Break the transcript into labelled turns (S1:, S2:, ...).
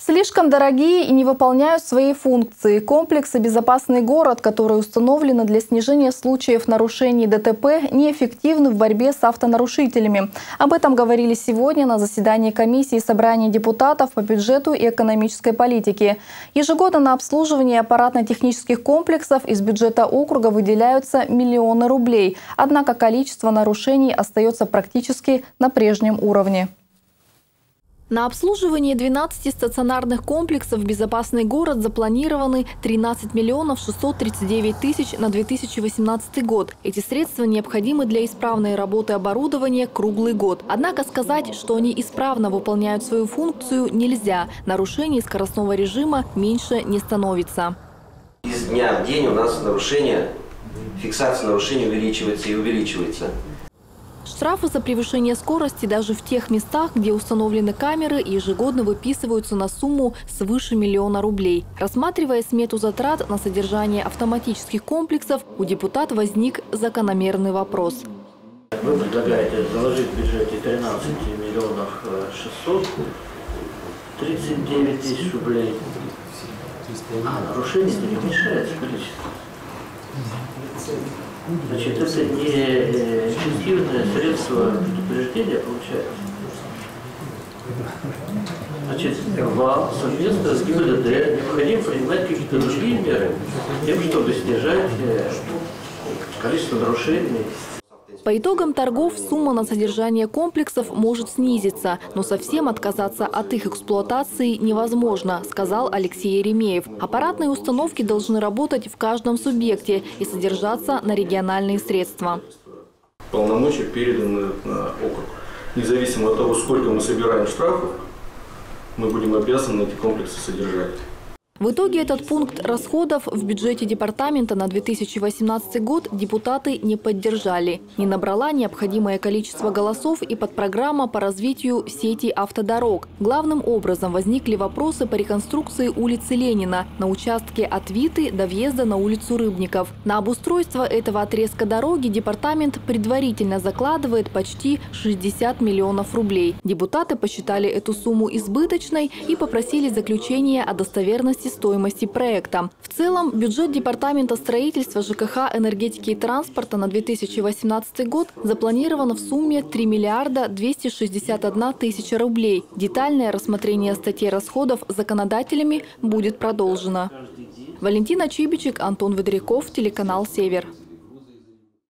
S1: Слишком дорогие и не выполняют свои функции. Комплексы «Безопасный город», которые установлены для снижения случаев нарушений ДТП, неэффективны в борьбе с автонарушителями. Об этом говорили сегодня на заседании комиссии собрания депутатов по бюджету и экономической политике. Ежегодно на обслуживание аппаратно-технических комплексов из бюджета округа выделяются миллионы рублей. Однако количество нарушений остается практически на прежнем уровне. На обслуживание 12 стационарных комплексов «Безопасный город» запланированы 13 миллионов 639 тысяч на 2018 год. Эти средства необходимы для исправной работы оборудования круглый год. Однако сказать, что они исправно выполняют свою функцию, нельзя. Нарушений скоростного режима меньше не становится.
S2: Из дня в день у нас нарушение, фиксация нарушений увеличивается и увеличивается.
S1: Штрафы за превышение скорости даже в тех местах, где установлены камеры, ежегодно выписываются на сумму свыше миллиона рублей. Рассматривая смету затрат на содержание автоматических комплексов, у депутата возник закономерный вопрос.
S3: Вы предлагаете заложить в бюджете 13 миллионов 639 тысяч рублей. А нарушение-то не уменьшается количество. Значит, это не э, эффективное средство предупреждения получается. Значит, вам совместно с ГИБДД необходимо принимать какие-то другие меры, тем, чтобы снижать э, количество нарушений.
S1: По итогам торгов сумма на содержание комплексов может снизиться, но совсем отказаться от их эксплуатации невозможно, сказал Алексей Еремеев. Аппаратные установки должны работать в каждом субъекте и содержаться на региональные средства.
S4: Полномочия переданы на округ. Независимо от того, сколько мы собираем штрафов, мы будем обязаны эти комплексы содержать.
S1: В итоге этот пункт расходов в бюджете департамента на 2018 год депутаты не поддержали. Не набрала необходимое количество голосов и подпрограмма по развитию сети автодорог. Главным образом возникли вопросы по реконструкции улицы Ленина на участке от Виты до въезда на улицу Рыбников. На обустройство этого отрезка дороги департамент предварительно закладывает почти 60 миллионов рублей. Депутаты посчитали эту сумму избыточной и попросили заключение о достоверности части стоимости проекта. В целом, бюджет Департамента строительства, ЖКХ, энергетики и транспорта на 2018 год запланирован в сумме 3 миллиарда 261 тысяча рублей. Детальное рассмотрение статей расходов законодателями будет продолжено. Валентина Чибичек, Антон Ведряков, телеканал «Север».